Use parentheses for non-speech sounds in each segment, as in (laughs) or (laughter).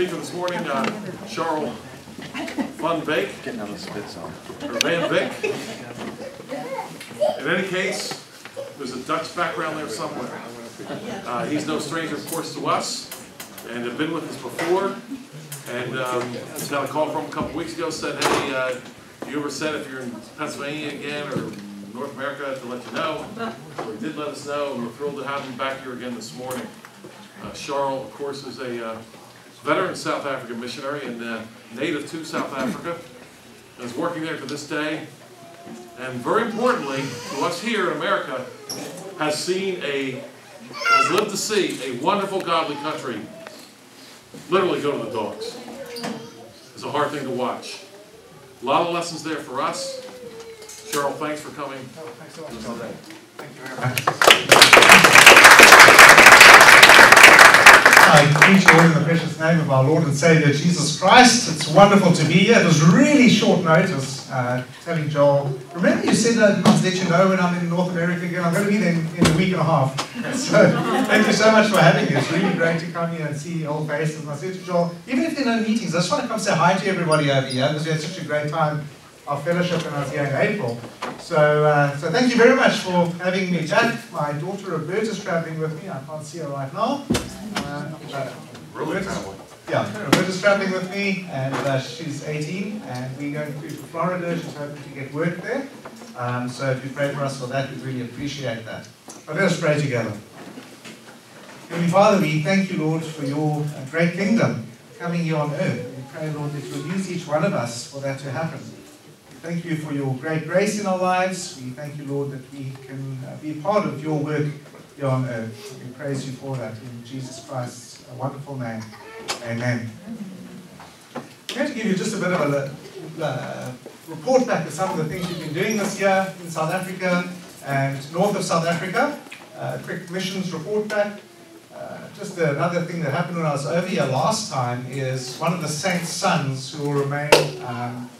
speaker this morning, uh, Charl Van Beek, Getting out of spit zone. or Van Vick. In any case, there's a Dutch background there somewhere. Uh, he's no stranger, of course, to us, and have been with us before. And um, just got a call from him a couple weeks ago, said, hey, uh, you ever said if you're in Pennsylvania again or North America to let you know? So he did let us know, and we're thrilled to have him back here again this morning. Uh, Charles, of course, is a uh, veteran South African missionary and uh, native to South Africa, and is working there to this day. And very importantly, to us here in America, has seen a, has lived to see a wonderful, godly country literally go to the dogs. It's a hard thing to watch. A lot of lessons there for us. Charl, thanks for coming. Thanks so much. Thank you very much. I preach all in the precious name of our Lord and Savior Jesus Christ. It's wonderful to be here. It was really short notice uh, telling Joel. Remember, you said I must let you know when I'm in North America again. I'm going to be there in, in a week and a half. (laughs) So thank you so much for having me. It's really great to come here and see old faces. And I said to Joel, even if there are no meetings, I just want to come say hi to everybody over here because we had such a great time. Our fellowship when I was here in April. So, uh, so thank you very much for having me. Jack, my daughter Roberta's traveling with me. I can't see her right now. Uh, Roberta's, yeah, Roberta's traveling with me, and uh, she's 18, and we're going to Florida. She's hoping to get work there. Um, so if you pray for us for that, we'd really appreciate that. But let us pray together. Heavenly Father, we thank you, Lord, for your uh, great kingdom coming here on earth. We pray, Lord, that you'll use each one of us for that to happen. Thank you for your great grace in our lives. We thank you, Lord, that we can uh, be part of your work here on earth. We praise you for that in Jesus Christ's wonderful name. Amen. I'm going to give you just a bit of a uh, report back of some of the things we've been doing this year in South Africa and north of South Africa. Uh, quick missions report back. Uh, just another thing that happened when I was over here last time is one of the saints' sons who will remain um, uh,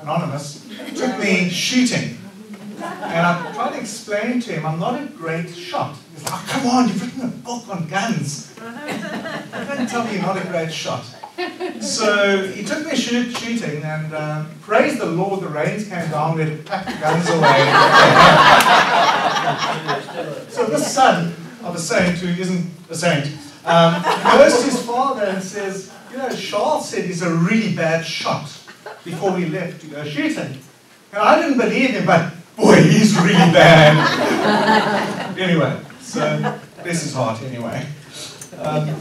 anonymous, took me shooting. And I tried to explain to him, I'm not a great shot. He's like, oh, come on, you've written a book on guns. Don't tell me you're not a great shot. So he took me shoot, shooting, and um, praise the Lord, the rains came down, we packed the guns away. so this son of a saint who isn't a saint um, goes to his father and says, you know, Charl said he's a really bad shot before we left to go shooting. And I didn't believe him, but boy, he's really bad. (laughs) anyway, so this is hard anyway. Um,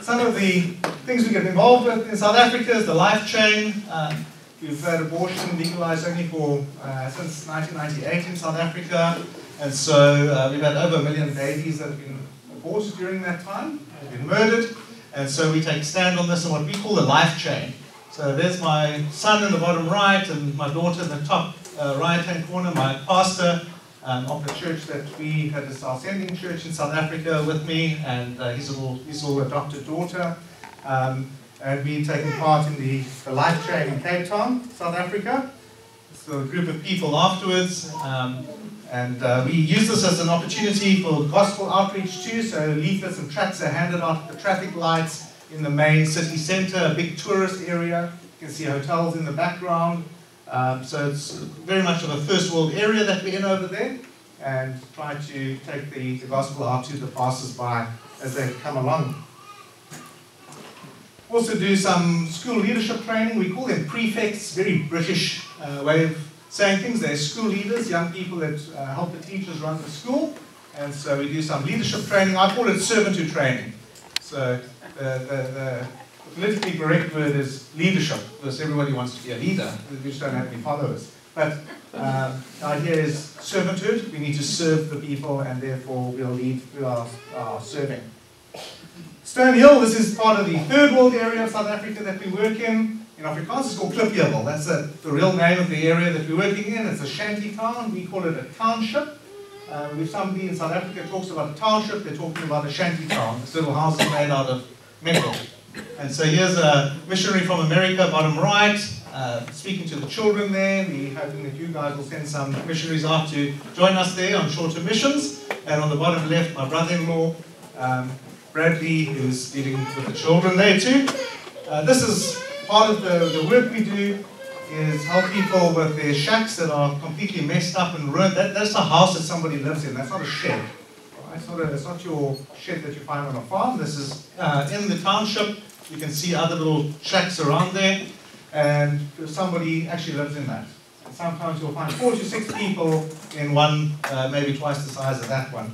some of the things we get involved with in South Africa is the life chain. Um, we've had abortion legalized only for uh, since 1998 in South Africa, and so uh, we've had over a million babies that have been aborted during that time, been murdered. And so we take stand on this in what we call the life chain. So there's my son in the bottom right and my daughter in the top uh, right-hand corner, my pastor um, of the church that we had as our sending church in South Africa with me, and uh, his, little, his little adopted daughter. Um, and we taking part in the, the life chain in Cape Town, South Africa. So a group of people afterwards. Um, and uh, we use this as an opportunity for gospel outreach too. So leaflets and tracts are handed out at the traffic lights in the main city center, a big tourist area. You can see hotels in the background. Um, so it's very much of a first world area that we're in over there. And try to take the, the gospel out to the passers-by as they come along. Also do some school leadership training. We call them prefects, very British uh, way of saying things. They're school leaders, young people that uh, help the teachers run the school. And so we do some leadership training. I call it servitude training. So the, the, the politically correct word is leadership, because everybody wants to be a leader. We just don't have any followers. But um, the idea is servitude. We need to serve the people, and therefore we'll lead through our, our serving. Stone Hill, this is part of the third world area of South Africa that we work in. In Afrikaans, it's called Klipheuwel. That's a, the real name of the area that we're working in. It's a shanty town. We call it a township. Um, if somebody in South Africa talks about a township, they're talking about a shanty town. It's little houses made out of metal. And so here's a missionary from America, bottom right, uh, speaking to the children there. We're hoping that you guys will send some missionaries out to join us there on shorter missions. And on the bottom left, my brother-in-law, um, Bradley, who's dealing with the children there too. Uh, this is part of the, the work we do is help people with their shacks that are completely messed up and ruined. That, that's a house that somebody lives in. That's not a shed. It's, not a, it's not your shed that you find on a farm. This is uh, in the township. You can see other little shacks around there. And somebody actually lives in that. And sometimes you'll find four to six people in one, uh, maybe twice the size of that one.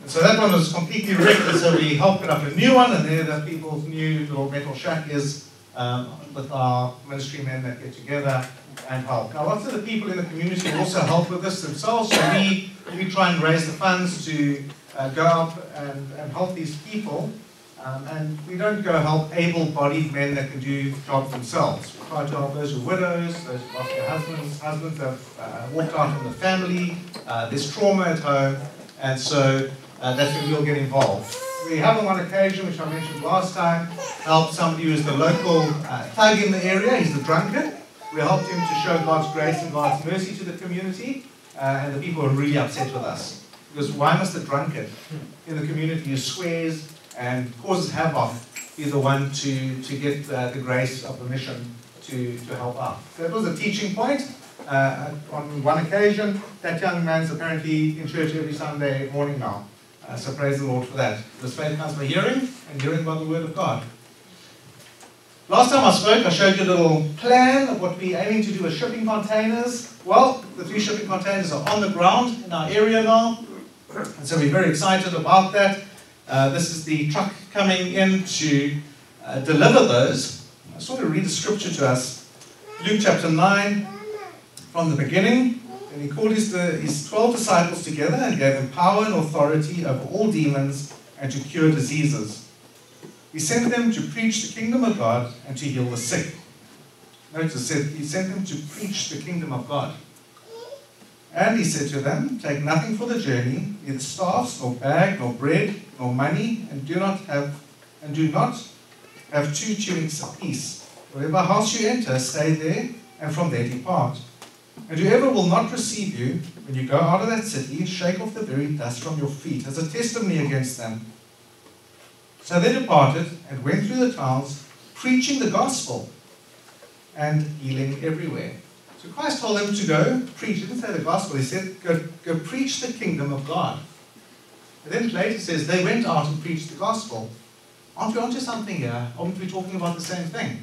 And so that one was completely wrecked, so we helped put up a new one, and there the people's new little metal shack is um, with our ministry men that get together and help. Now, lots of the people in the community also help with this themselves, so we, we try and raise the funds to uh, go out and, and help these people. Um, and we don't go help able-bodied men that can do jobs themselves. We try to help those who are widows, those who lost their husbands, husbands that have uh, walked out from the family, uh, there's trauma at home, and so uh, that's when we'll get involved. We have on one occasion, which I mentioned last time, helped somebody who is the local uh, thug in the area, he's the drunkard. We helped him to show God's grace and God's mercy to the community, uh, and the people were really upset with us. Because why must the drunkard in the community who swears and causes havoc be the one to, to get uh, the grace of the mission to, to help out? That was a teaching point. Uh, on one occasion, that young man's apparently in church every Sunday morning now. So praise the Lord for that. This faith comes by hearing, and hearing by the word of God. Last time I spoke, I showed you a little plan of what we're aiming to do with shipping containers. Well, the three shipping containers are on the ground in our area now, and so we're very excited about that. Uh, this is the truck coming in to uh, deliver those. I sort of read the scripture to us. Luke chapter 9, from the beginning. And he called his, his 12 disciples together and gave them power and authority over all demons and to cure diseases. He sent them to preach the kingdom of God and to heal the sick. Notice it, he sent them to preach the kingdom of God. And he said to them, Take nothing for the journey, neither staffs, nor bag, nor bread, nor money, and do not have and do not have two tunics apiece. Whatever house you enter, stay there, and from there depart. And whoever will not receive you, when you go out of that city, shake off the very dust from your feet as a testimony against them. So they departed and went through the towns, preaching the gospel and healing everywhere. So Christ told them to go preach. He didn't say the gospel, he said, go, go preach the kingdom of God. And then later says they went out and preached the gospel. Aren't we onto something here? Aren't we talking about the same thing?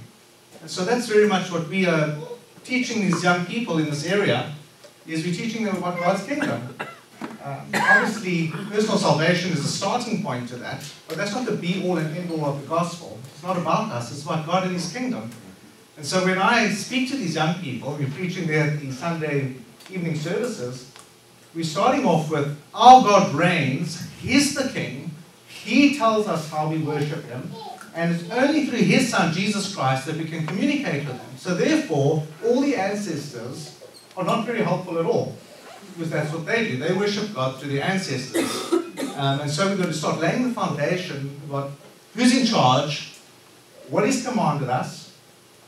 And so that's very much what we are teaching these young people in this area is we're teaching them about God's kingdom. Um, obviously, personal salvation is a starting point to that, but that's not the be all and end all of the gospel. It's not about us, it's about God and His kingdom. And so when I speak to these young people, we're preaching there at the Sunday evening services, we're starting off with our God reigns, He's the King, He tells us how we worship Him, and it's only through his son, Jesus Christ, that we can communicate with him. So therefore, all the ancestors are not very helpful at all. Because that's what they do. They worship God through their ancestors. (coughs) Um, and so we're going to start laying the foundation about who's in charge, what is commanded us.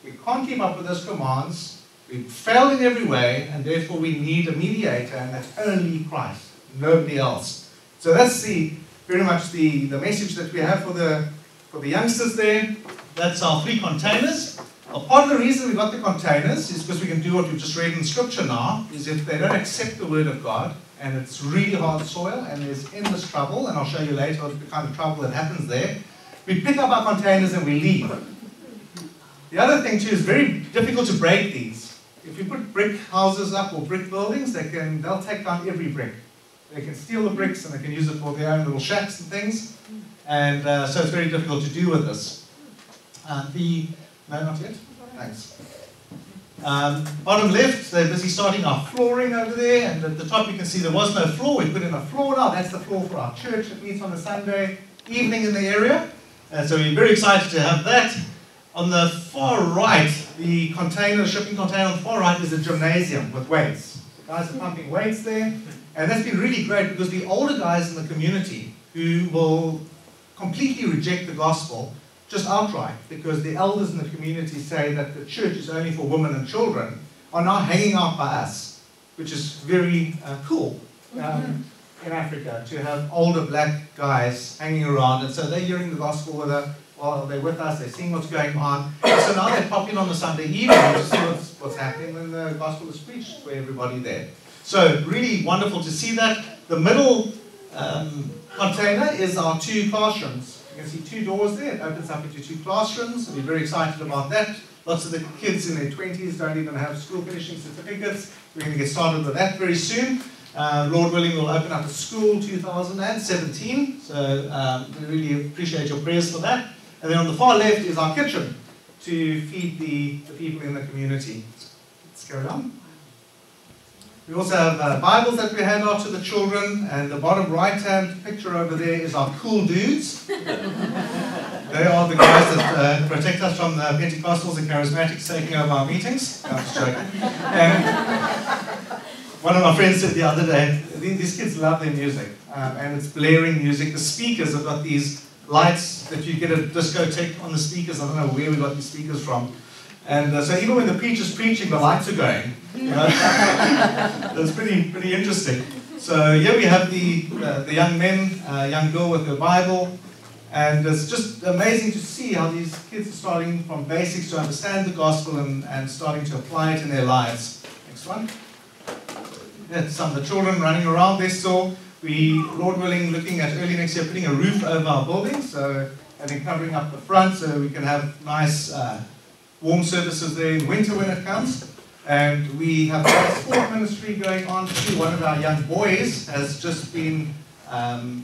We can't keep up with those commands. We fail in every way, and therefore we need a mediator, and that's only Christ, nobody else. So that's the very much the, the message that we have for the for the youngsters there, that's our three containers. Now, part of the reason we got the containers is because we can do what we've just read in Scripture now, is if they don't accept the Word of God, and it's really hard soil, and there's endless trouble, and I'll show you later the kind of trouble that happens there, we pick up our containers and we leave. The other thing too is very difficult to break these. If you put brick houses up or brick buildings, they can they'll take down every brick. They can steal the bricks and they can use it for their own little shacks and things. And uh, so it's very difficult to do with this. Uh, the, no, not yet? Thanks. Um, bottom left, they're busy starting our flooring over there, and at the top you can see there was no floor. We put in a floor now. That's the floor for our church that meets on a Sunday evening in the area. And so we're very excited to have that. On the far right, the container, shipping container on the far right is a gymnasium with weights. Guys are pumping weights there. And that's been really great because the older guys in the community who will completely reject the gospel just outright because the elders in the community say that the church is only for women and children are now hanging out by us, which is very uh, cool. Um, in Africa to have older black guys hanging around, and so they're hearing the gospel with us while they're with us, they're seeing what's going on. So now they pop in on the Sunday evening to see what's, what's happening when the gospel is preached for everybody there. So really wonderful to see that. The middle container is our two classrooms. You can see two doors there. It opens up into two classrooms. We're very excited about that. Lots of the kids in their 20s don't even have school finishing certificates. We're going to get started with that very soon. Uh, Lord willing, we'll open up a school 2017. So um, we really appreciate your prayers for that. And then on the far left is our kitchen to feed the, the people in the community. Let's go on. We also have uh, Bibles that we hand out to the children, and the bottom right-hand picture over there is our cool dudes. (laughs) they are the guys that uh, protect us from the Pentecostals and Charismatics taking over our meetings. No, I'm just joking. And one of my friends said the other day, these kids love their music, um, and it's blaring music. The speakers have got these lights that you get a discotheque on the speakers. I don't know where we got these speakers from. And uh, so even when the preacher's preaching, the lights are going. (laughs) That's pretty, pretty interesting. So here we have the, uh, the young men, uh, young girl with her Bible. And it's just amazing to see how these kids are starting from basics to understand the gospel and, and starting to apply it in their lives. Next one. That's some of the children running around there still. We, Lord willing, looking at early next year putting a roof over our building, so and then covering up the front so we can have nice uh, warm services there in winter when it comes. And we have a sport ministry going on too. One of our young boys has just been um,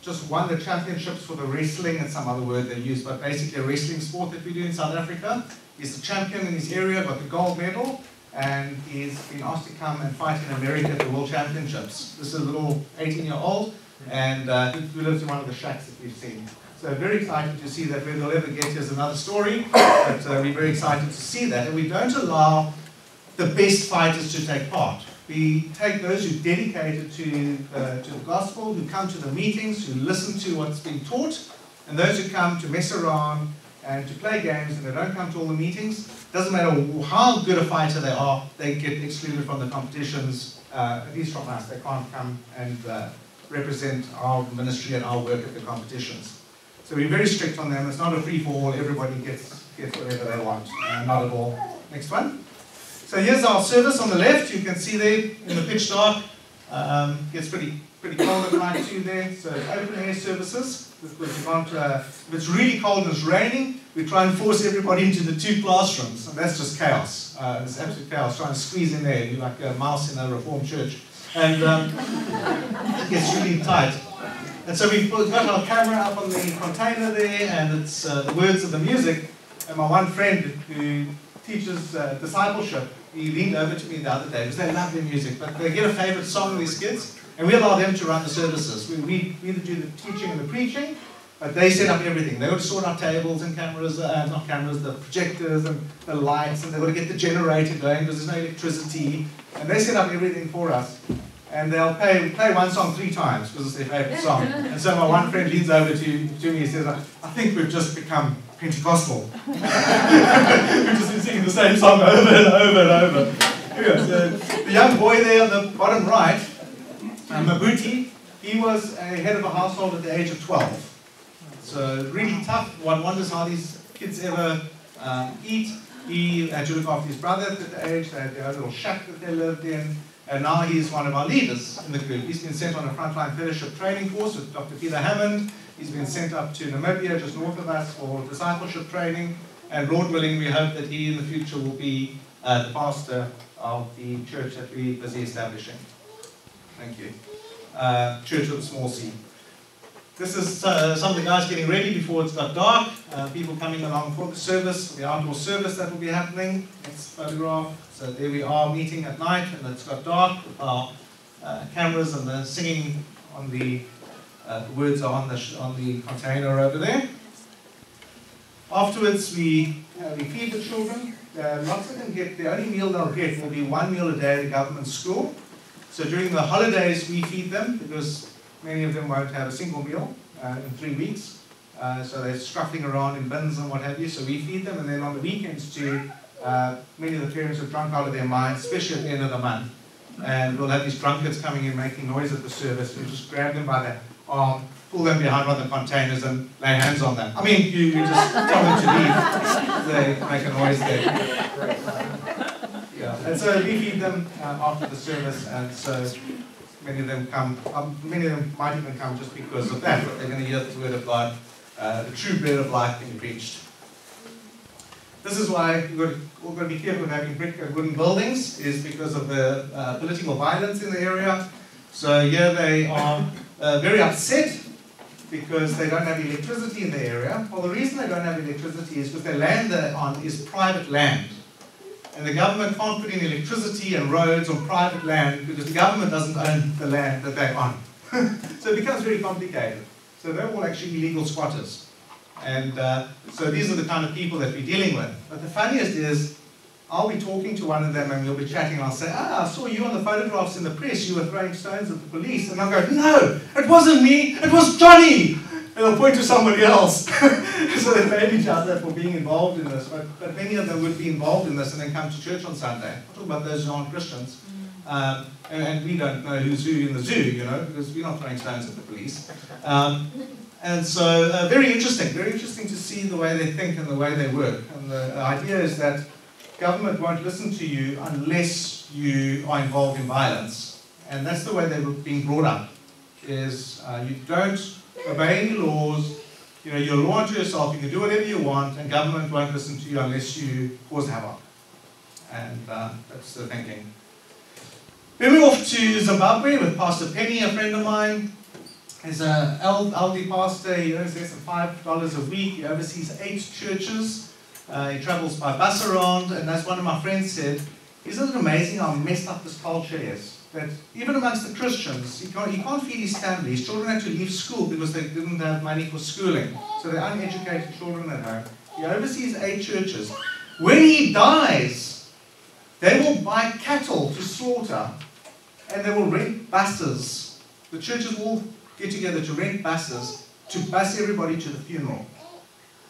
just won the championships for the wrestling and some other word they use, but basically a wrestling sport that we do in South Africa. He's the champion in his area, got the gold medal, and he's been asked to come and fight in America at the World Championships. This is a little 18-year-old, and uh, he lives in one of the shacks that we've seen. So very excited to see that. Where they'll ever get is another story, but uh, we're very excited to see that. And we don't allow the best fighters to take part. We take those who are dedicated to, uh, to the gospel, who come to the meetings, who listen to what's being taught, and those who come to mess around and to play games and they don't come to all the meetings. Doesn't matter how good a fighter they are, they get excluded from the competitions, uh, at least from us. They can't come and uh, represent our ministry and our work at the competitions. So we're very strict on them. It's not a free-for-all. Everybody gets, gets whatever they want. Uh, not at all. Next one. So here's our service on the left. You can see there in the pitch dark. Um, gets pretty pretty cold at night too there. So open air services. Uh, if it's really cold and it's raining, we try and force everybody into the two classrooms. And that's just chaos. Uh, it's absolute chaos. Trying to squeeze in there. You're like a mouse in a reformed church. And um, it gets really tight. And so we've got our camera up on the container there, and it's uh, the words of the music. And my one friend who teaches uh, discipleship, he leaned over to me the other day because they love their music, but they get a favorite song of these kids, and we allow them to run the services. We, we, either do the teaching and the preaching, but they set up everything. They got to sort out tables and cameras, uh, not cameras, the projectors and the lights, and they've got to get the generator going because there's no electricity. And they set up everything for us and they'll play, play one song three times because it's their favorite song. And so my one friend leans over to, to me and says, I think we've just become Pentecostal. (laughs) we've just been singing the same song over and over and over. so the young boy there on the bottom right, uh, Mabuti, he was a head of a household at the age of 12. So really tough. One wonders how these kids ever um, eat. He had to look after his brother at the age. They had their own little shack that they lived in. And now he's one of our leaders in the group. He's been sent on a frontline fellowship training course with Dr. Peter Hammond. He's been sent up to Namibia, just north of us, for discipleship training. And Lord willing, we hope that he in the future will be uh, the pastor of the church that we're busy establishing. Thank you. Uh, church with a small c. This is uh, some of the guys getting ready before it's got dark. Uh, people coming along for the service, the outdoor service that will be happening. Next photograph. So there we are meeting at night and it's got dark with our uh, cameras and the singing on the uh, words are on the, on the container over there. Afterwards we, we feed the children. Lots of them get, the only meal they'll get will be one meal a day at the government school. So during the holidays we feed them because Many of them won't have a single meal uh, in three weeks. Uh, so they're struffing around in bins and what have you. So we feed them, and then on the weekends too, uh, many of the parents are drunk out of their minds, especially at the end of the month. and we'll have these drunkards coming in making noise at the service. We just grab them by the arm, pull them behind one of the containers, and lay hands on them. I mean, you, you just tell them to leave. They make a noise there. (laughs) Yeah, and so we feed them uh, after the service, and so many of them come. Um, many of them might even come just because of that. but They're going to hear the word of God, uh, the true bread of life being preached. This is why we're going to be careful having brick and wooden buildings, is because of the uh, political violence in the area. So here they are uh, very upset because they don't have electricity in the area. Well, the reason they don't have electricity is because the land they're on is private land. And the government can't put in electricity and roads on private land because the government doesn't own the land that they're on. (laughs) so it becomes very complicated. So they're all actually illegal squatters. And uh, so these are the kind of people that we're dealing with. But the funniest is, I'll be talking to one of them and we'll be chatting. and I'll say, Ah, I saw you on the photographs in the press. You were throwing stones at the police. And I'll go, No, it wasn't me. It was Johnny. And they'll point to somebody else. (laughs) so they blame each other for being involved in this. But, but many of them would be involved in this and then come to church on Sunday. I'm talking about those who aren't Christians. Um, and, and, we don't know who's who in the zoo, you know, because we're not throwing stones at the police. Um, and so, uh, very interesting, very interesting to see the way they think and the way they work. And the idea is that government won't listen to you unless you are involved in violence. And that's the way they were being brought up, is uh, you don't obey any laws, you know, you're law unto yourself, you can do whatever you want, and government won't listen to you unless you cause havoc. And uh, that's the thinking. Then we're off to Zimbabwe with Pastor Penny, a friend of mine. He's an elderly pastor. He earns less than five dollars a week. He oversees eight churches. Uh, he travels by bus around, and as one of my friends said, isn't it amazing how messed up this culture is? That even amongst the Christians, he can't, he can't feed his family. His children had to leave school because they didn't have money for schooling. So they're uneducated children at home. He oversees eight churches. When he dies, they will buy cattle to slaughter, and they will rent buses. The churches will get together to rent buses to bus everybody to the funeral.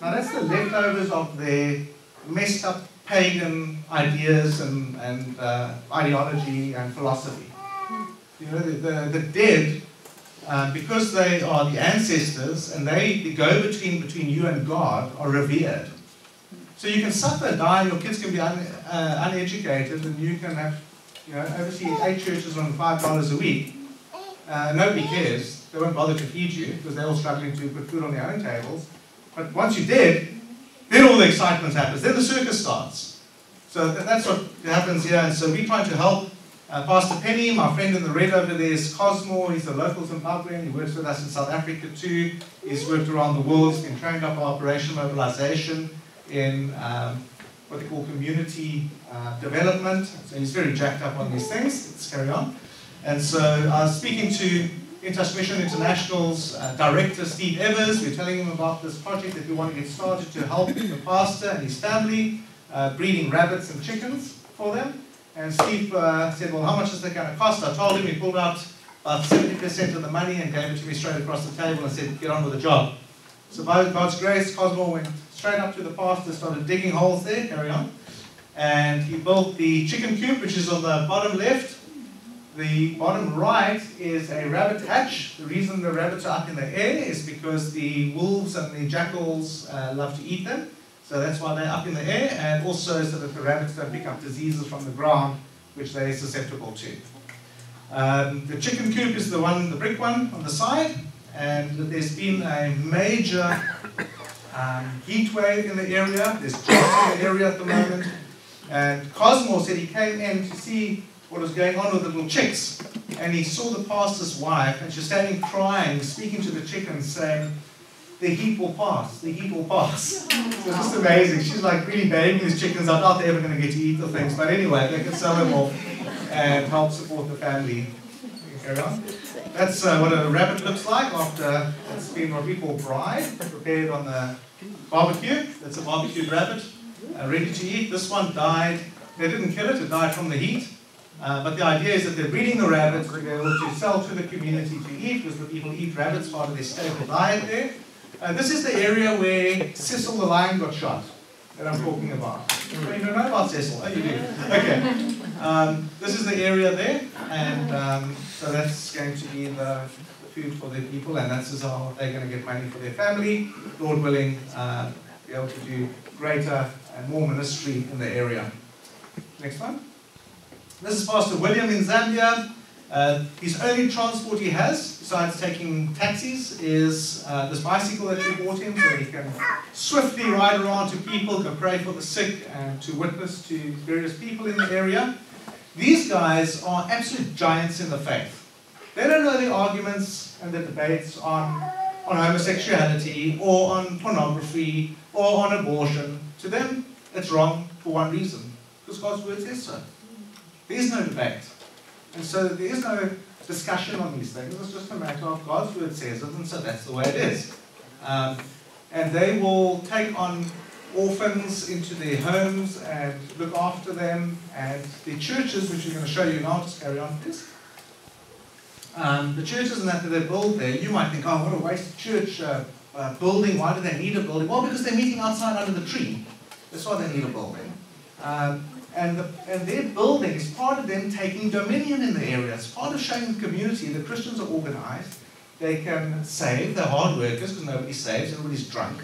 Now that's the leftovers of their messed up pagan ideas and, and uh, ideology and philosophy. You know, the, the, the dead, uh, because they are the ancestors and they the go between between you and God, are revered. So you can suffer, die, your kids can be un, uh, uneducated, and you can have, you know, oversee eight churches on five dollars a week. Uh, nobody cares. They won't bother to feed you because they're all struggling to put food on their own tables. But once you're dead, excitement happens. Then the circus starts. So that's what happens here. And so we're trying to help uh, Pastor Penny, my friend in the red over there is Cosmo. He's a local Zimbabwean. He works with us in South Africa too. He's worked around the world. He's been trained up Operation Mobilization in um, what they call community uh, development. So he's very jacked up on these things. Let's carry on. And so I was speaking to InTouch Mission International's uh, director, Steve Evers. We're telling him about this project that we want to get started to help the pastor and his family uh, breeding rabbits and chickens for them. And Steve uh, said, well, how much is that going to cost? I told him, he pulled out about 70% of the money and gave it to me straight across the table and said, get on with the job. So by God's grace, Cosmo went straight up to the pastor, started digging holes there, carry on. And he built the chicken coop, which is on the bottom left. The bottom right is a rabbit hatch. The reason the rabbits are up in the air is because the wolves and the jackals uh, love to eat them. So that's why they're up in the air, and also so that the rabbits don't pick up diseases from the ground, which they're susceptible to. Um, the chicken coop is the one, the brick one on the side, and there's been a major um, heat wave in the area. There's drought in the area at the moment. And Cosmo said he came in to see what was going on with the little chicks. And he saw the pastor's wife, and she's standing crying, speaking to the chickens, saying, the heat will pass, the heat will pass. (laughs) So it's just amazing. She's like really begging these chickens. I doubt they're ever going to get to eat the things. But anyway, they can sell them off and help support the family. Carry on. That's uh, what a rabbit looks like after it's been what we call braaied, prepared on the barbecue. That's a barbecued rabbit, uh, ready to eat. This one died. They didn't kill it, it died from the heat. Uh, but the idea is that they're breeding the rabbits to be able to sell to the community to eat, because the people eat rabbits, part of their staple diet there. Uh, this is the area where Cecil the lion got shot, that I'm talking about. you don't know about Cecil? Oh, you do. Okay. Um, this is the area there, and um, so that's going to be the food for the people, and that's how they're going to get money for their family. Lord willing, uh, be able to do greater and more ministry in the area. Next one. This is Pastor William in Zambia. Uh, his only transport he has, besides taking taxis, is uh, this bicycle that we bought him, so he can swiftly ride around to people, can pray for the sick, and to witness to various people in the area. These guys are absolute giants in the faith. They don't know the arguments and the debates on, on homosexuality or on pornography or on abortion. To them, it's wrong for one reason because God's word says so. There is no debate. And so there is no discussion on these things. It's just a matter of God's word says it, and so that's the way it is. Um, and they will take on orphans into their homes and look after them. And the churches, which we're going to show you now, just carry on, please. Um, the churches and that they build there, you might think, oh, what a waste of church uh, uh, building. Why do they need a building? Well, because they're meeting outside under the tree. That's why they need a building. Um, and, the, and their building is part of them taking dominion in the area. It's part of showing the community the Christians are organized. They can save, they're hard workers because nobody saves, everybody's drunk.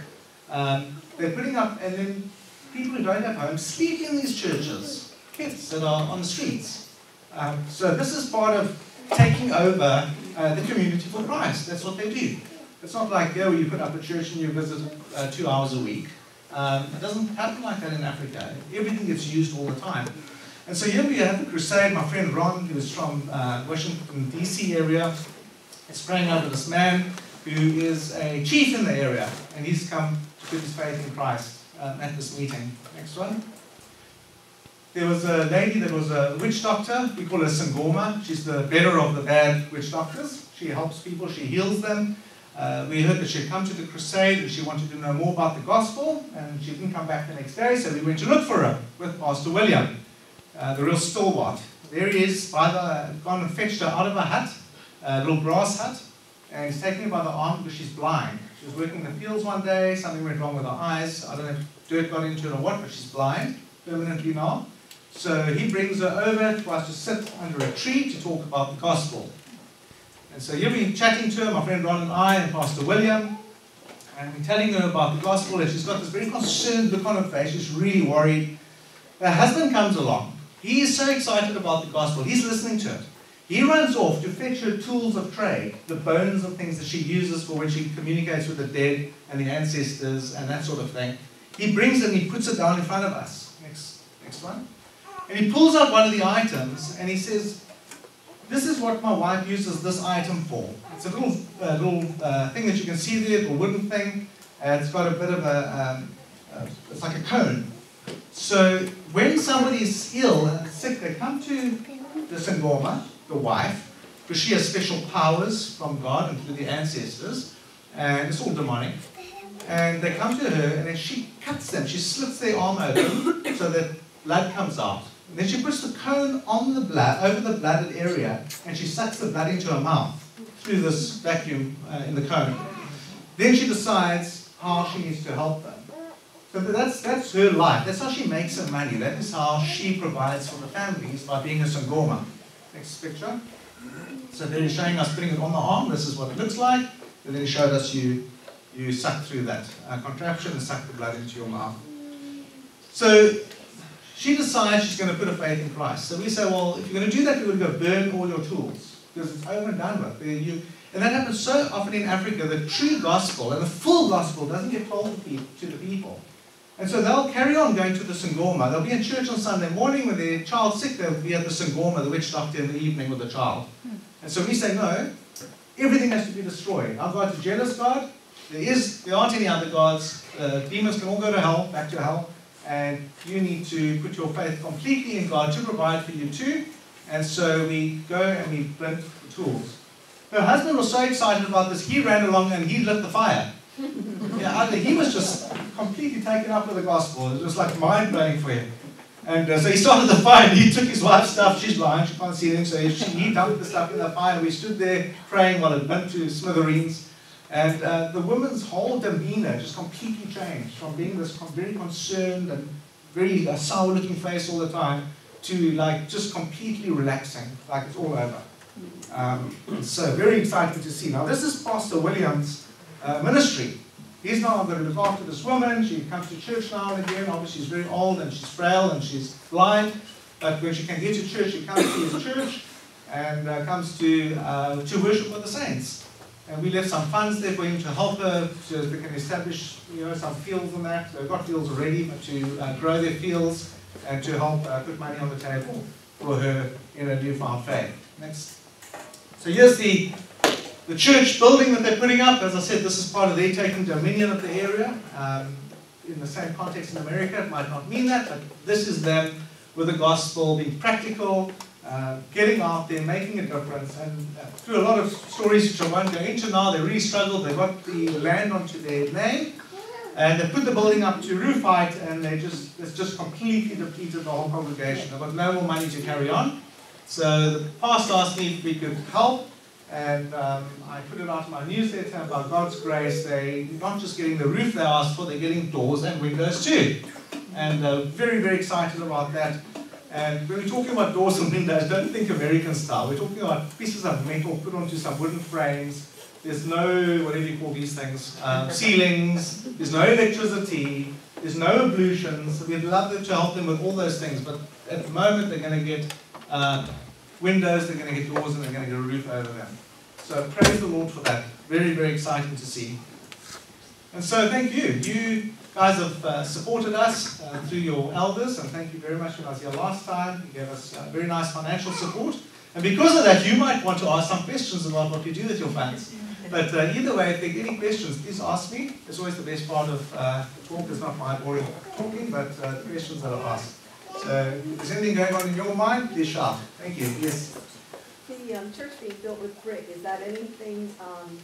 Um, they're putting up, and then people who don't have homes sleep in these churches, kids that are on the streets. Um, so this is part of taking over uh, the community for Christ. That's what they do. It's not like, oh, you put up a church and you visit uh, two hours a week. Um, it doesn't happen like that in Africa. Everything gets used all the time. And so here we have the crusade. My friend Ron, who is from uh, Washington, D.C. area, is praying over this man who is a chief in the area. And he's come to put his faith in Christ um, at this meeting. Next one. There was a lady that was a witch doctor. We call her Sangoma. She's the better of the bad witch doctors. She helps people, she heals them. Uh, we heard that she had come to the crusade and she wanted to know more about the gospel, and she didn't come back the next day, so we went to look for her with Pastor William, uh, the real stalwart. There he is, by the, gone and fetched her out of a hut, a little brass hut, and he's taking her by the arm because she's blind. She was working in the fields one day, something went wrong with her eyes. I don't know if dirt got into her or what, but she's blind permanently now. So he brings her over for us to sit under a tree to talk about the gospel. And so here we're chatting to her, my friend Ron and I, and Pastor William, and we're telling her about the gospel, and she's got this very concerned look on her face. She's really worried. Her husband comes along. He is so excited about the gospel. He's listening to it. He runs off to fetch her tools of trade, the bones and things that she uses for when she communicates with the dead and the ancestors and that sort of thing. He brings it and he puts it down in front of us. Next, next one. And he pulls out one of the items and he says, this is what my wife uses this item for. It's a little, uh, little uh, thing that you can see there, a wooden thing. Uh, it's got a bit of a, um, it's like a cone. So when somebody is ill and sick, they come to the Sangoma, the wife, because she has special powers from God and through the ancestors, and it's all demonic. And they come to her, and then she cuts them. She slits their arm open so that blood comes out. Then she puts the cone on the blood, over the blooded area, and she sucks the blood into her mouth through this vacuum uh, in the cone. Then she decides how she needs to help them. So that's, that's her life. That's how she makes her money. That is how she provides for the families by being a Sangoma. Next picture. So then he's showing us putting it on the arm. This is what it looks like. And then he showed us you, you suck through that uh, contraption and suck the blood into your mouth. So she decides she's going to put her faith in Christ. So we say, well, if you're going to do that, you're going to go burn all your tools because it's over and done with. You, and that happens so often in Africa. The true gospel and the full gospel doesn't get told to the people. And so they'll carry on going to the Sangoma. They'll be in church on Sunday morning when their child's sick. They'll be at the Sangoma, the witch doctor, in the evening with the child. And so we say, no, everything has to be destroyed. Our God's a jealous God. There, is, there aren't any other gods. Uh, demons can all go to hell, back to hell and you need to put your faith completely in God to provide for you too. And so we go and we blend the tools. Her husband was so excited about this, he ran along and he lit the fire. yeah, he was just completely taken up with the gospel. It was like mind blowing for him. And uh, so he started the fire and he took his wife's stuff. She's blind, she can't see anything. So he, he dumped the stuff in the fire. We stood there praying while it burnt to smithereens. And uh, the woman's whole demeanor just completely changed from being this very concerned and very uh, sour looking face all the time to like just completely relaxing, like it's all over. Um, so very exciting to see. Now this is Pastor Williams' uh, ministry. He's now going to look after this woman. She comes to church now and again. Obviously, she's very old and she's frail and she's blind. But when she can get to church, she comes to his church and uh, comes to, uh, to worship with the saints. And we left some funds there for him to help her so they can establish you know, some fields and that. They've got fields already, but to uh, grow their fields and to help uh, put money on the table for her in a newfound faith. Next. So here's the, the church building that they're putting up. As I said, this is part of their taking dominion of the area. Um, in the same context in America, it might not mean that, but this is them with the gospel being practical, uh, getting out there, making a difference, and uh, through a lot of stories which I won't go into now, they really struggled. They got the land onto their name, and they put the building up to roof height, and they just it's just completely depleted the whole congregation. They've got no more money to carry on. So the pastor asked me if we could help, and um, I put it out in my newsletter about God's grace. They're not just getting the roof they asked for, they're getting doors and windows too. And uh, very, very excited about that. And when we're talking about doors and windows, don't think American style. We're talking about pieces of metal put onto some wooden frames. There's no, whatever you call these things, um, ceilings. There's no electricity. There's no ablutions. We'd love to help them with all those things, but at the moment they're going to get uh, windows, they're going to get doors, and they're going to get a roof over them. So praise the Lord for that. Very, very exciting to see. And so thank you. You guys have uh, supported us uh, through your elders, and thank you very much when I was here last time. You gave us uh, very nice financial support. And because of that, you might want to ask some questions about what you do with your funds. But uh, either way, if there are any questions, please ask me. It's always the best part of uh, the talk. It's not my boring talking, but uh, the questions that are asked. So, is anything going on in your mind? Please shout. Thank you. Yes. The um, church being built with brick, is that anything um,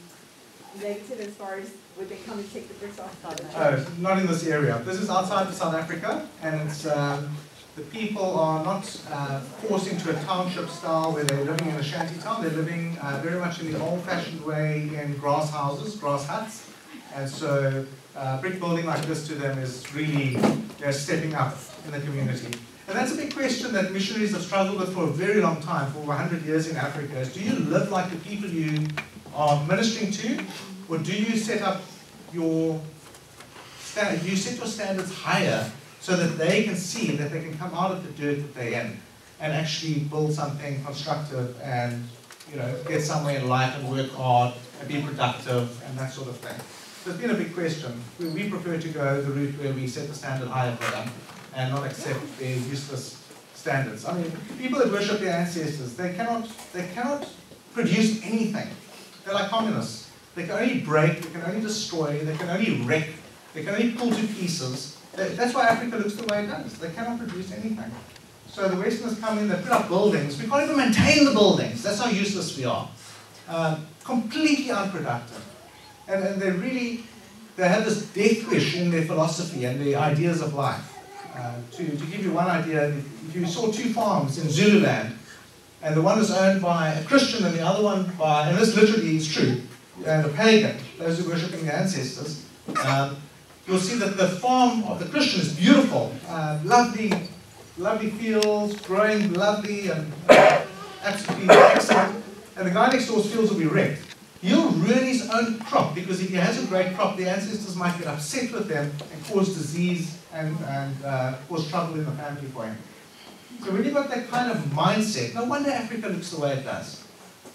negative as far as would they come and take the bricks off the church? Oh, not in this area. This is outside of South Africa, and it's, um, the people are not uh, forced into a township style where they're living in a shanty town. They're living uh, very much in the old-fashioned way in grass houses, grass huts, and so uh, brick building like this to them is really they're stepping up in the community. And that's a big question that missionaries have struggled with for a very long time, for over 100 years in Africa, is do you live like the people you are ministering to, or do you set up your you set your standards higher so that they can see that they can come out of the dirt that they're in and actually build something constructive and you know get somewhere in life and work hard and be productive and that sort of thing. So it's been a big question. We, we prefer to go the route where we set the standard higher for them and not accept their useless standards. I mean, people that worship their ancestors, they cannot, they cannot produce anything. They're like communists. They can only break, they can only destroy, they can only wreck, they can only pull to pieces. That's why Africa looks the way it does. They cannot produce anything. So the Westerners come in, they put up buildings. We can't even maintain the buildings. That's how useless we are. Uh, completely unproductive. And, and they really, they have this death wish in their philosophy and their ideas of life. Uh, to, to give you one idea, if you saw two farms in Zululand, and the one is owned by a Christian and the other one by, and this literally is true, and a pagan, those who are worshipping their ancestors, um, you'll see that the farm of the Christian is beautiful, uh, lovely, lovely fields, growing lovely and uh, absolutely excellent, and the guy next door's fields will be wrecked. He'll ruin his own crop because if he has a great crop, the ancestors might get upset with them and cause disease and, and uh, cause trouble in the family for him. So when you've got that kind of mindset, no wonder Africa looks the way it does.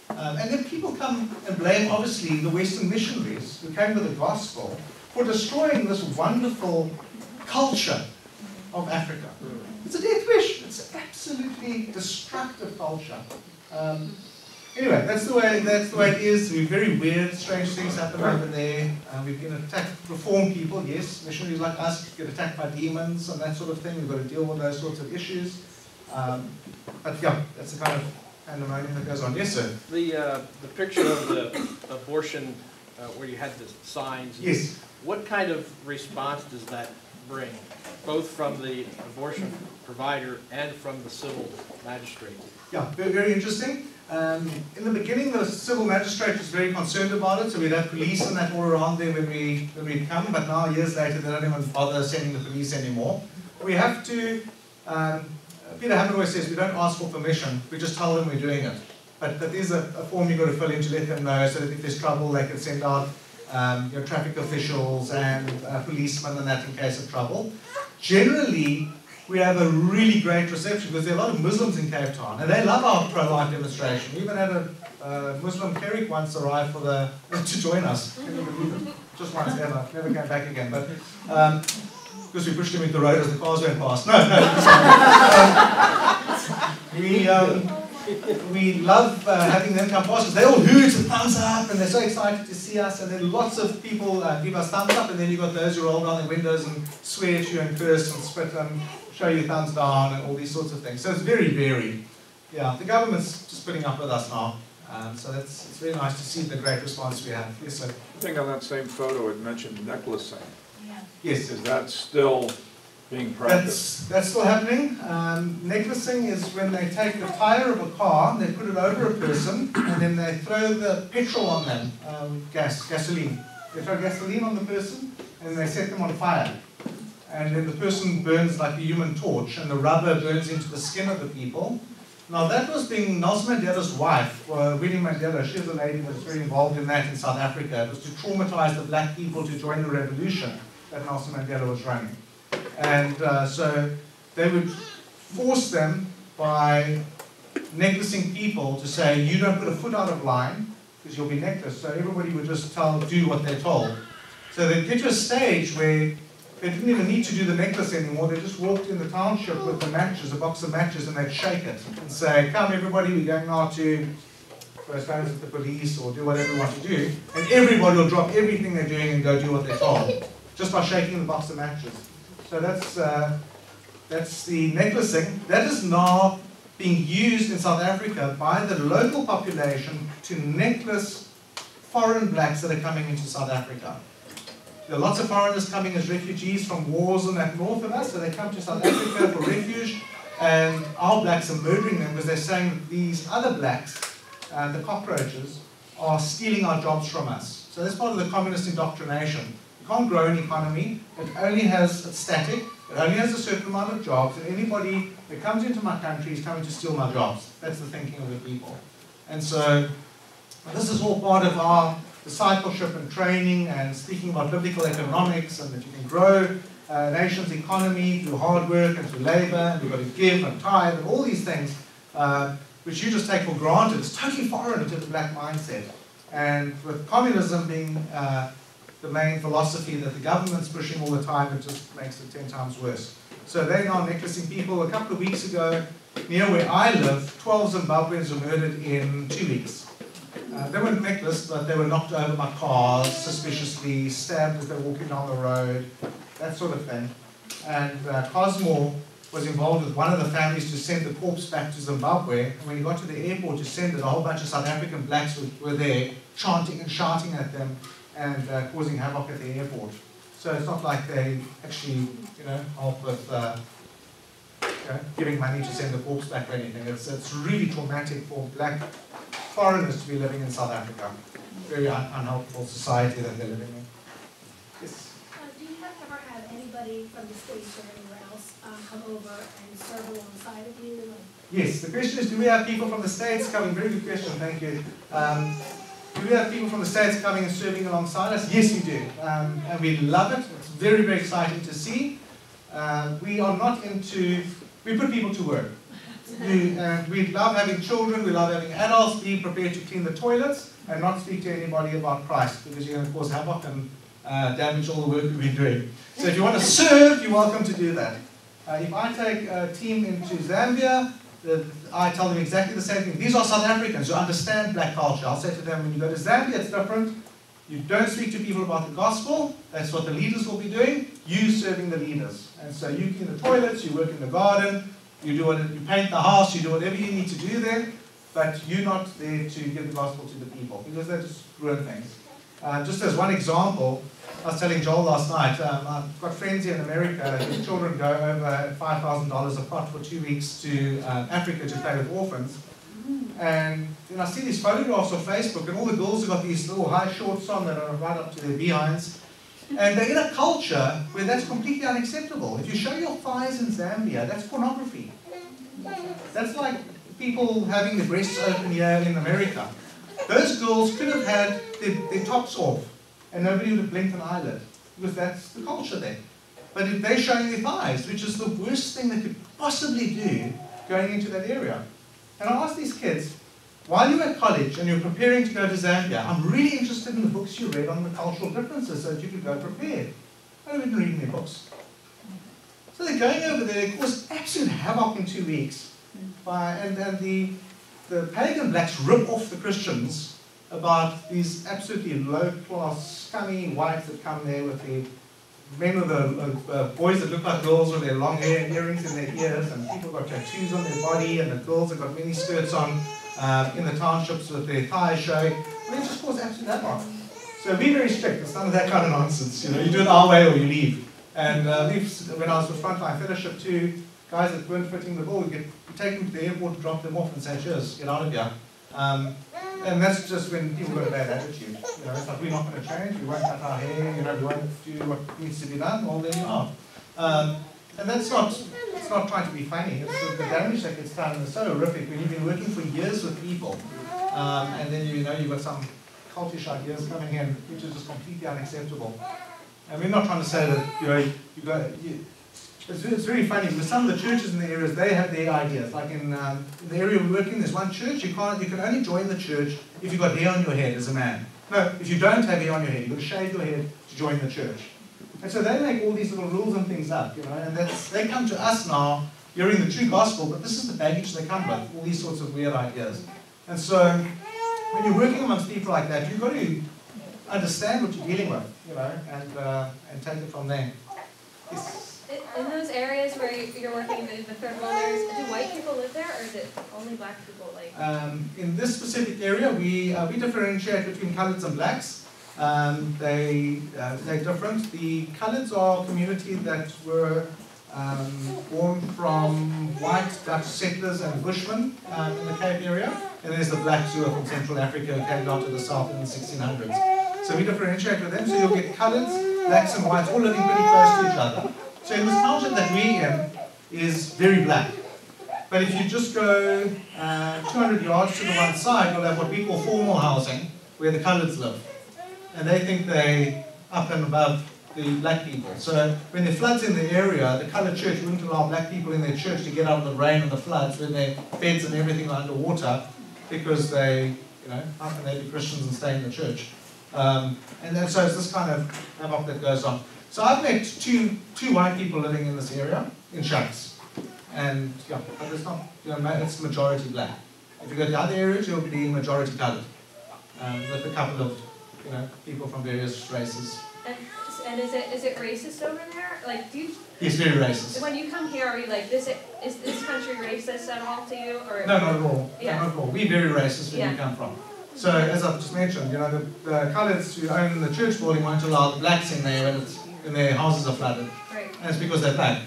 Um, and then people come and blame, obviously, the Western missionaries who came with the gospel for destroying this wonderful culture of Africa. It's a death wish. It's absolutely destructive culture. Um, anyway, that's the way that's the way it is. We're very weird, strange things happen over there. Uh, we've been attacked, reform people, yes. Missionaries like us get attacked by demons and that sort of thing. We've got to deal with those sorts of issues. Um, but yeah, that's the kind of pandemonium that goes on. Yes, sir. The, uh, the picture of the abortion uh, where you had the signs. Yes. What kind of response does that bring, both from the abortion provider and from the civil magistrate? Yeah, very, very interesting. Um, in the beginning, the civil magistrate was very concerned about it, so we had police and that all around there when we when we come. But now, years later, they don't even bother sending the police anymore. We have to um, Peter Hammond always says we don't ask for permission, we just tell them we're doing it. But, there's a, a form you've got to fill in to let them know so that if there's trouble, they can send out um, you know, traffic officials and uh, policemen and that in case of trouble. Generally, we have a really great reception because there are a lot of Muslims in Cape Town and they love our pro-life demonstration. We even had a uh, Muslim cleric once arrive for the (laughs) to join us. (laughs) Just once ever, never came back again. But um, because we pushed him into the road as the cars went past. No, no. Um, we um, we love uh, having them come past because they all hoot and thumbs up and they're so excited to see us. And then lots of people uh, give us thumbs up, and then you've got those who roll down their windows and swear at you and curse and spit and show you thumbs down and all these sorts of things. So it's very varied. Yeah, the government's just putting up with us now. Um, so that's, it's very nice to see the great response we have. Yes, sir. I think on that same photo it mentioned necklacing. Yes. Is that still being practiced? That's, that's still happening. Um, necklacing is when they take the tire of a car, they put it over a person, and then they throw the petrol on them, um, gas, gasoline. They throw gasoline on the person, and they set them on fire. And then the person burns like a human torch, and the rubber burns into the skin of the people. Now that was being Nelson Mandela's wife, uh, Winnie Mandela. She was a lady that was very involved in that in South Africa. It was to traumatize the black people to join the revolution that Nelson Mandela was running. And uh, so they would force them by necklacing people to say, you don't put a foot out of line because you'll be necklaced. So everybody would just tell, do what they're told. So they'd get to a stage where they didn't even need to do the necklace anymore. They just walked in the township with the matches, a box of matches, and they'd shake it and say, come everybody, we're going now to first hands at the police or do whatever you want to do. And everybody will drop everything they're doing and go do what they're told, just by shaking the box of matches. So that's, uh, that's the necklacing. That is now being used in South Africa by the local population to necklace foreign blacks that are coming into South Africa. There are lots of foreigners coming as refugees from wars and that north of us, so they come to South Africa for refuge, and our blacks are murdering them because they're saying these other blacks, uh, the cockroaches, are stealing our jobs from us. So that's part of the communist indoctrination. Can't grow an economy, it only has, it's static, it only has a certain amount of jobs, and anybody that comes into my country is coming to steal my jobs. That's the thinking of the people. And so, this is all part of our discipleship and training and speaking about biblical economics and that you can grow a nation's economy through hard work and through labor, and you've got to give and tithe and all these things, uh, which you just take for granted. It's totally foreign to the black mindset. And with communism being uh, the main philosophy that the government's pushing all the time, it just makes it 10 times worse. So they're now necklacing people. A couple of weeks ago, near where I live, 12 Zimbabweans were murdered in two weeks. Uh, they weren't necklaced, but they were knocked over by cars, suspiciously, stabbed as they were walking down the road, that sort of thing. And uh, Cosmore was involved with one of the families to send the corpse back to Zimbabwe. And when he got to the airport to send it, a whole bunch of South African blacks were, were there, chanting and shouting at them and uh, causing havoc at the airport. So it's not like they actually, you know, help with uh, you know, giving money to send the corpse back or anything. It's, it's really traumatic for black foreigners to be living in South Africa. Very un unhelpful society that they're living in. Yes. Uh, do you have ever had anybody from the States or anywhere else um, come over and serve alongside of you? Yes, the question is, do we have people from the States coming? Very good question, thank you. Um, do we have people from the States coming and serving alongside us? Yes, we do. Um, and we love it. It's very, very exciting to see. Uh, we are not into, we put people to work. We, uh, we love having children, we love having adults be prepared to clean the toilets and not speak to anybody about Christ because you're going to cause havoc and uh, damage all the work we've been doing. So if you want to serve, you're welcome to do that. Uh, if I take a team into Zambia, I tell them exactly the same thing. These are South Africans who understand black culture. I'll say to them, when you go to Zambia, it's different. You don't speak to people about the gospel. That's what the leaders will be doing. You serving the leaders. And so you clean the toilets, you work in the garden, you do what, you paint the house, you do whatever you need to do there, but you're not there to give the gospel to the people because they just ruin things. Uh, just as one example, I was telling Joel last night, um, I've got friends here in America whose children go over $5,000 a pot for two weeks to um, Africa to play with orphans. And then I see these photographs on Facebook, and all the girls have got these little high shorts on that are right up to their behinds. And they're in a culture where that's completely unacceptable. If you show your thighs in Zambia, that's pornography. That's like people having their breasts open here in America. Those girls could have had their, their tops off and nobody would have blinked an eyelid because that's the culture there. But if they're showing their thighs, which is the worst thing they could possibly do going into that area. And I asked these kids, while you're at college and you're preparing to go to Zambia, I'm really interested in the books you read on the cultural differences so that you could go prepared. I didn't read their books. So they're going over there, it caused absolute havoc in two weeks. By, and and the, the pagan blacks rip off the Christians about these absolutely low-class, scummy whites that come there with the men with the uh, uh, boys that look like girls with their long hair and earrings in their ears, and people got tattoos on their body, and the girls have got mini skirts on uh, in the townships with their thighs showing. I mean, it just caused absolute havoc. So be very strict. It's none of that kind of nonsense. You know, you do it our way or you leave. And uh, when I was with Frontline Fellowship too, guys that weren't fitting the bill, we get them to the airport, drop them off, and say, "Cheers, get out of here." Um, and that's just when people got a bad attitude. You know, it's like we're not going to change. We won't cut our hair. You know, we won't do what needs to be done. Well, then you are. Um, and that's not. It's not trying to be funny. It's the, the damage that gets done is so horrific when you've been working for years with people, um, and then you know you've got some cultish ideas coming in, which is just completely unacceptable. And we're not trying to say that you know you got. You, it's, it's very funny because some of the churches in the areas they have their ideas. Like in, um, the area we work in, there's one church you can't you can only join the church if you've got hair on your head as a man. No, if you don't have hair on your head, you've got to shave your head to join the church. And so they make all these little rules and things up, you know, and that's they come to us now hearing the true gospel, but this is the baggage they come with, all these sorts of weird ideas. And so when you're working amongst people like that, you've got to understand what you're dealing with, you know, and uh, and take it from there. Yes. In those areas where you- you're working the, the third worlders, do white people live there, or is it only black people? Like, Um, in this specific area, we, uh, we differentiate between coloureds and blacks. Um, they, uh, they're different. The coloureds are a community that were um, born from white Dutch settlers and bushmen um, in the Cape area. And there's the blacks who are from Central Africa who came down to the south in the 1600s. So we differentiate with them. So you'll get coloureds, blacks and whites all living pretty close to each other. So in this township that we're in is very black. But if you just go uh, 200 yards to the one side, you'll have what we call formal housing, where the coloureds live. And they think they up and above the black people. So when there floods in the area, the coloured church wouldn't allow black people in their church to get out of the rain and the floods when their beds and everything are underwater because they, you know, how can they be Christians and stay in the church? Um, and then, so it's this kind of havoc that goes on. So I've met two, two white people living in this area in Shanks. And yeah, but it's not, you know, it's majority black. If you go to the other areas, you'll be majority coloured, um, with a couple of, you know, people from various races. and, and is it is it racist over there? Like, do you, He's very racist. when you come here, are you like this? Is this country racist at all to you, or? No, not at all. Yeah. No, not at all. We're very racist where we come from. So as I've just mentioned, you know, the, the coloureds who own the church building won't allow the blacks in there when, it's, when their houses are flooded. Right. And it's because they're black,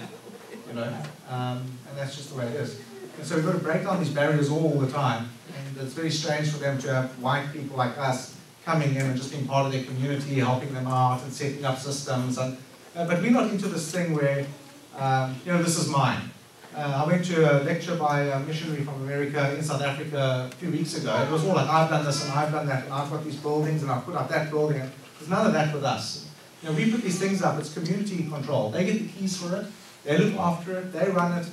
you know, um, and that's just the way it is. And so we've got to break down these barriers all the time. And it's very strange for them to have white people like us coming in and just being part of their community, helping them out and setting up systems. And, uh, but we're not into this thing where, um, you know, this is mine. Uh, I went to a lecture by a missionary from America in South Africa a few weeks ago. It was all like, I've done this and I've done that and I've got these buildings and I've put up that building. There's none of that with us. You know, we put these things up, it's community control. They get the keys for it, they look after it, they run it.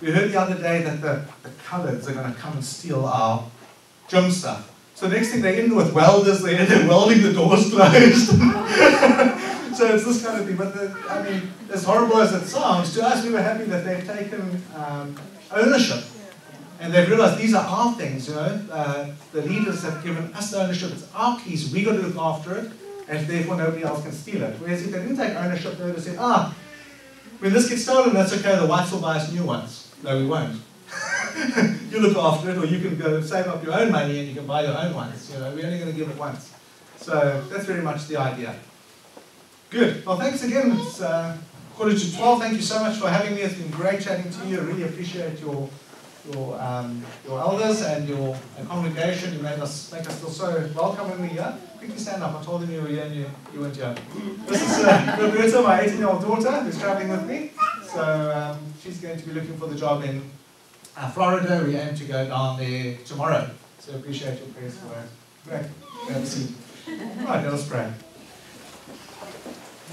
We heard the other day that the, the coloureds are going to come and steal our gym stuff. So next thing they're in with welders, they're, they're welding the doors (laughs) closed. so it's this kind of thing. But the, I mean, as horrible as it sounds, to us we were happy that they've taken um, ownership. And they've realized these are our things, you know. Uh, the leaders have given us the ownership. It's our keys. we've got to look after it. And therefore nobody else can steal it. Whereas if they didn't take ownership, they would have said, ah, when this gets stolen, that's okay, the whites will buy us new ones. No, we won't. (laughs) you look after it, or you can go save up your own money and you can buy your own ones. You know, we're only going to give it once. So that's very much the idea. Good. Well, thanks again. It's uh, quarter to 12. Thank you so much for having me. It's been great chatting to you. I really appreciate your your um, your elders and your uh, congregation. You made us make us feel so welcome when we're here. Quickly stand up. I told them you were here and you, you weren't here. This is uh, Roberta, my 18-year-old daughter, who's traveling with me. So um, she's going to be looking for the job in uh, Florida. We aim to go down there tomorrow. So appreciate your prayers for her. Great. Have a seat. Right, let us pray.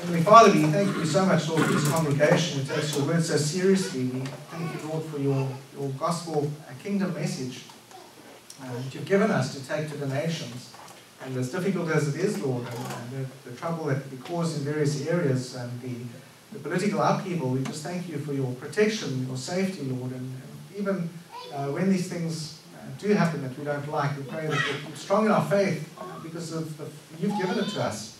Heavenly Father, we thank you so much, Lord, for this congregation who takes your word so seriously. We thank you, Lord, for your, your gospel uh, kingdom message uh, that you've given us to take to the nations. And as difficult as it is, Lord, and, and the, the trouble that we cause in various areas and the, the political upheaval, we just thank you for your protection, your safety, Lord. And, and even uh, when these things uh, do happen that we don't like, we pray that keep strong in our faith uh, because of you've given it to us.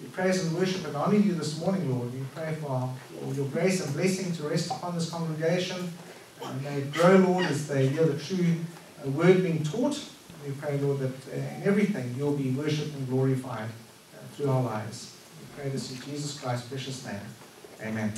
We praise and worship and honor you this morning, Lord. We pray for, your grace and blessing to rest upon this congregation. And may it grow, Lord, as they hear the true uh, word being taught. We pray, Lord, that uh, in everything you'll be worshipped and glorified uh, through our lives. We pray this in Jesus Christ's precious name. Amen.